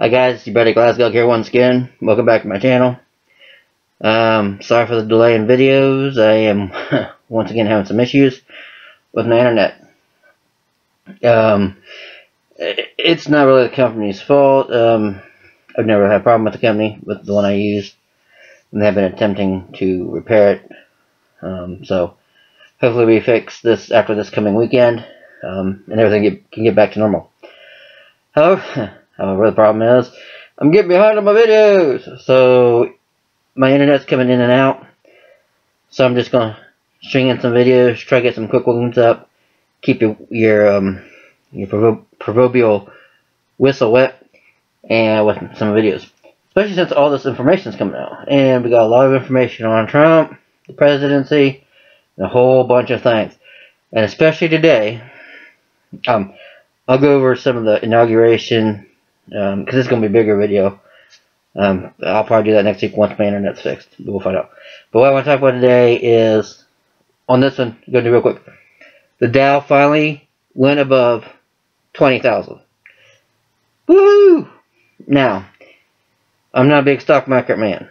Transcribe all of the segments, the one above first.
Hi guys, you Buddy Glazgog here once again. Welcome back to my channel. Um, sorry for the delay in videos. I am once again having some issues with my internet. Um, it's not really the company's fault. Um, I've never had a problem with the company, with the one I use. And they've been attempting to repair it. Um, so, hopefully we fix this after this coming weekend. Um, and everything get, can get back to normal. However, However, the problem is, I'm getting behind on my videos. So, my internet's coming in and out. So I'm just going to string in some videos, try to get some quick ones up. Keep your, your, um, your proverbial whistle wet. And with some videos. Especially since all this information is coming out. And we got a lot of information on Trump, the presidency, and a whole bunch of things. And especially today, um, I'll go over some of the inauguration because um, it's going to be a bigger video. Um, I'll probably do that next week once my internet's fixed. We'll find out. But what I want to talk about today is, on this one, going to do real quick. The Dow finally went above 20,000. Woohoo! Now, I'm not a big stock market man.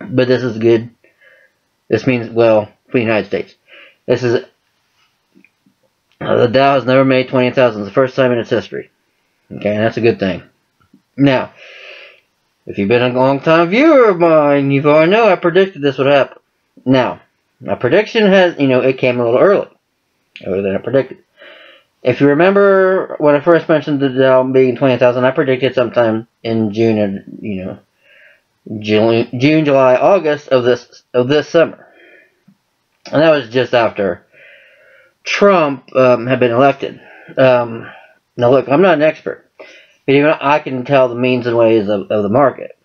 But this is good. This means, well, for the United States. This is, uh, the Dow has never made 20,000. It's the first time in its history. Okay, that's a good thing. Now, if you've been a long time viewer of mine, you've already know I predicted this would happen. Now, my prediction has, you know, it came a little early. Earlier than I predicted. If you remember when I first mentioned the Dow being 20,000, I predicted sometime in June and, you know, June, June, July, August of this of this summer. And that was just after Trump um, had been elected. Um, now look, I'm not an expert, but even I can tell the means and ways of, of the market.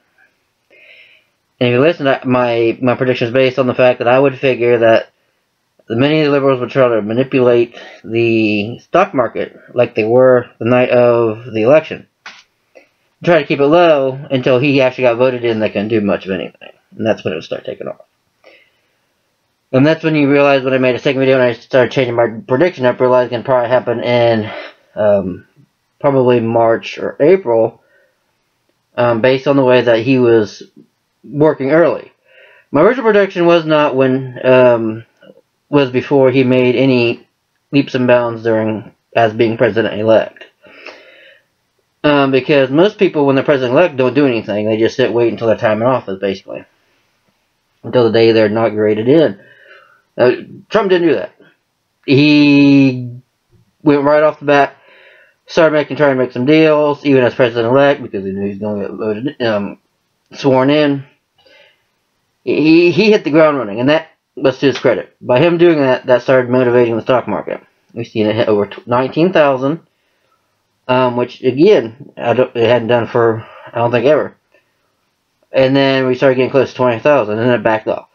And if you listen, to my my prediction is based on the fact that I would figure that the many liberals would try to manipulate the stock market like they were the night of the election. Try to keep it low until he actually got voted in. They couldn't do much of anything, and that's when it would start taking off. And that's when you realize when I made a second video and I started changing my prediction, I realized it probably happen in um, probably March or April, um, based on the way that he was working early. My original prediction was not when um, was before he made any leaps and bounds during as being president elect. Um, because most people, when they're president elect, don't do anything. They just sit, wait until their time in office, basically, until the day they're inaugurated in. Uh, Trump didn't do that. He went right off the bat started making trying to make some deals, even as president-elect, because he knew he was going to get voted, um, sworn in. He he hit the ground running, and that was to his credit. By him doing that, that started motivating the stock market. We've seen it hit over 19,000, um, which again, I don't, it hadn't done for I don't think ever. And then we started getting close to 20,000, and then it backed off.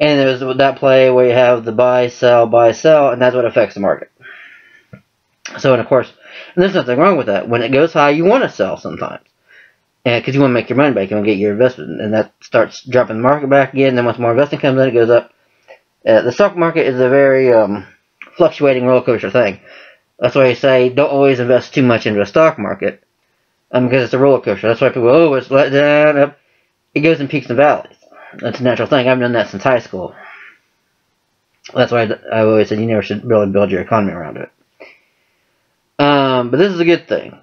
And there was that play where you have the buy, sell, buy, sell, and that's what affects the market. So, and of course, and there's nothing wrong with that. When it goes high, you want to sell sometimes. Because you want to make your money back, you want to get your investment. And that starts dropping the market back again. Then once more investing comes in, it goes up. Uh, the stock market is a very um, fluctuating roller coaster thing. That's why I say don't always invest too much into a stock market. Um, because it's a roller coaster. That's why people oh, it's let down, up. It goes in peaks and valleys. That's a natural thing. I've done that since high school. That's why I, have always said you never should really build your economy around it. Um, but this is a good thing.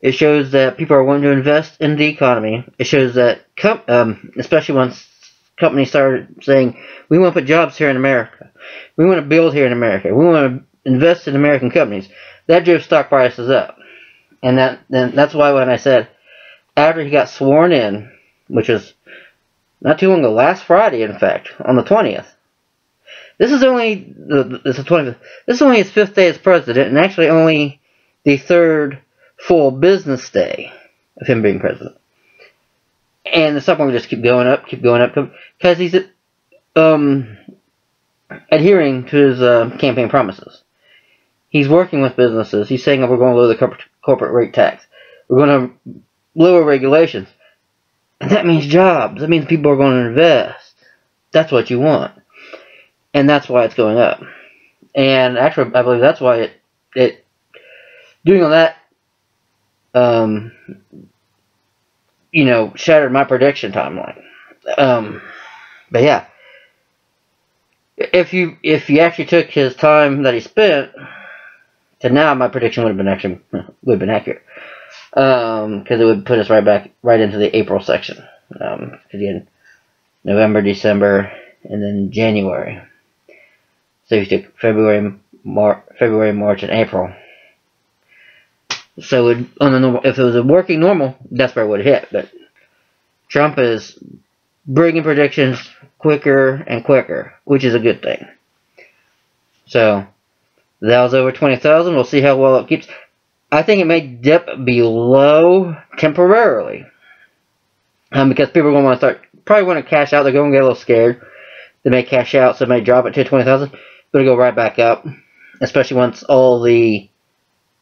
It shows that people are wanting to invest in the economy. It shows that, um, especially once companies started saying, we want to put jobs here in America. We want to build here in America. We want to invest in American companies. That drove stock prices up. And that and that's why when I said, after he got sworn in, which was not too long ago, last Friday, in fact, on the 20th, this is only the this is 20th. This is only his fifth day as president, and actually only the third full business day of him being president. And the stock market just keep going up, keep going up, because he's um, adhering to his uh, campaign promises. He's working with businesses. He's saying, oh, we're going to lower the corporate, corporate rate tax. We're going to lower regulations. And that means jobs. That means people are going to invest. That's what you want. And that's why it's going up. And actually, I believe that's why it, it doing all that, um, you know, shattered my prediction timeline. Um, but yeah, if you if you actually took his time that he spent to now, my prediction would have been actually would have been accurate because um, it would put us right back right into the April section. Um, again, November, December, and then January. So you took February, Mar February, March, and April. So it, on the normal, if it was a working normal, that's where it would hit. But Trump is bringing predictions quicker and quicker, which is a good thing. So that was over 20,000. We'll see how well it keeps. I think it may dip below temporarily. Um, because people are going to want to start, probably want to cash out. They're going to get a little scared. They may cash out, so they may drop it to 20,000. But it'll go right back up. Especially once all the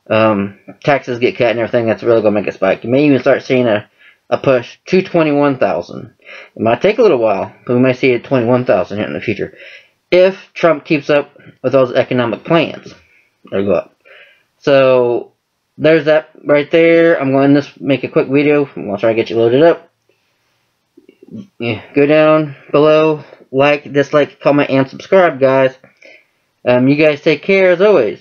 um, taxes get cut and everything. That's really going to make a spike. You may even start seeing a, a push to 21,000. It might take a little while, but we may see it 21,000 in the future. If Trump keeps up with those economic plans. They'll go up. So, there's that right there. I'm going to make a quick video. I'll try to get you loaded up. Yeah, go down below, like, dislike, comment, and subscribe, guys. Um, you guys take care as always,